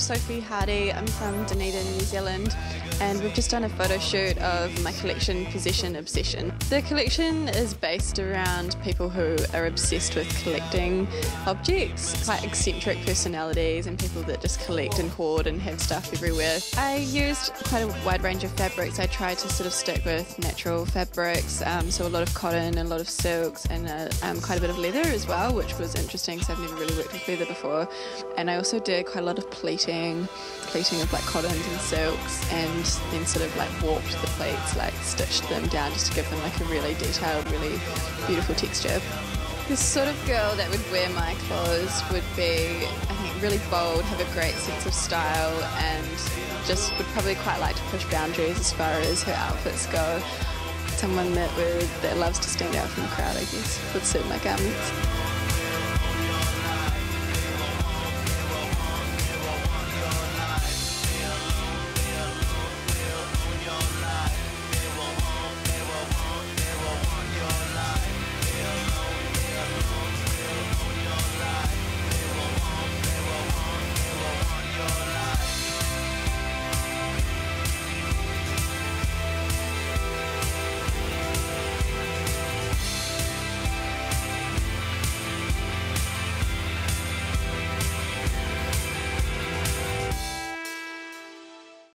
Sophie Hardy. I'm from Dunedin, New Zealand, and we've just done a photo shoot of my collection, Possession Obsession. The collection is based around people who are obsessed with collecting objects, quite eccentric personalities, and people that just collect and hoard and have stuff everywhere. I used quite a wide range of fabrics. I tried to sort of stick with natural fabrics, um, so a lot of cotton, a lot of silks, and uh, um, quite a bit of leather as well, which was interesting because I've never really worked with leather before. And I also did quite a lot of pleating, pleating of like cottons and silks, and then sort of like warped the pleats, like stitched them down just to give them like a really detailed, really beautiful texture. The sort of girl that would wear my clothes would be, I think, really bold, have a great sense of style, and just would probably quite like to push boundaries as far as her outfits go. Someone that would that loves to stand out from the crowd, I guess, would suit my garments.